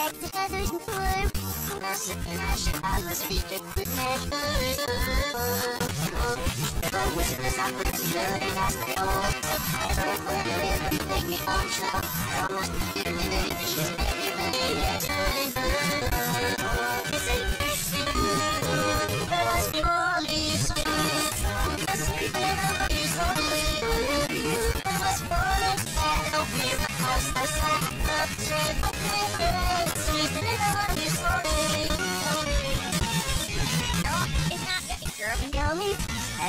sir. The niche best girls.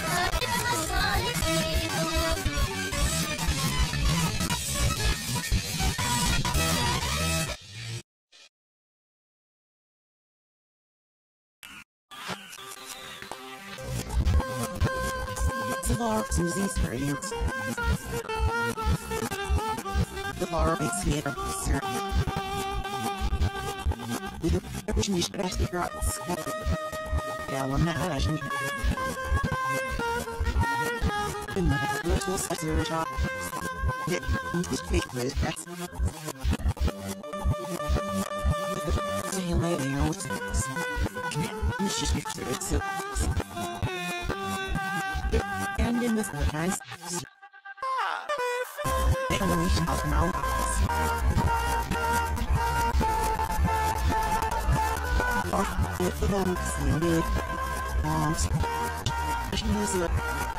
shop. It is fake with that's. Say later, what's this? It's just mixed with silk. And in this place, they will reach out now. Or, if you don't see it, want, she is a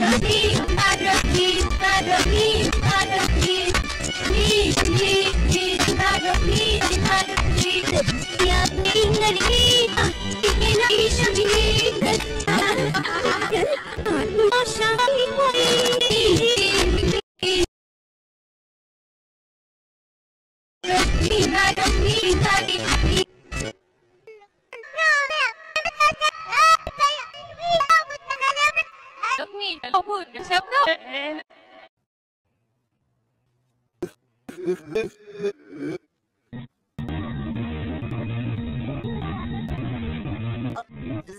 Yeah. 要不你先不要。哎，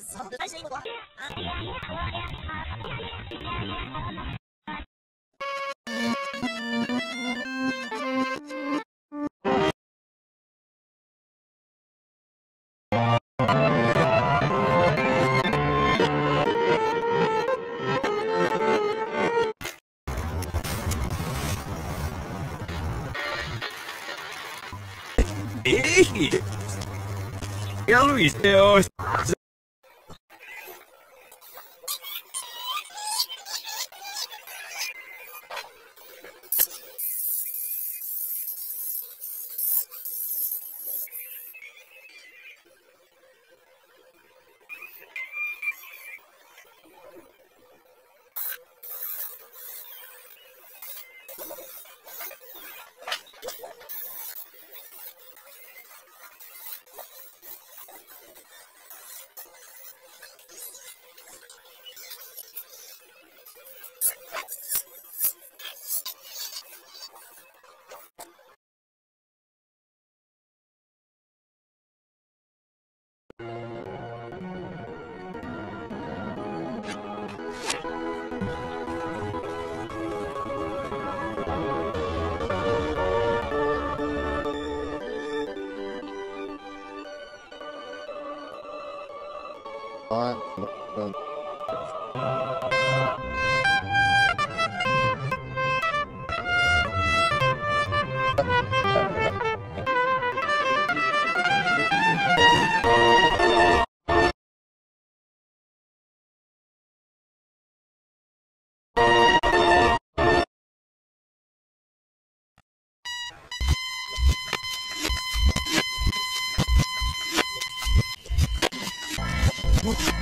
啥？啥？啥？Ei! E a Luiz, eu What?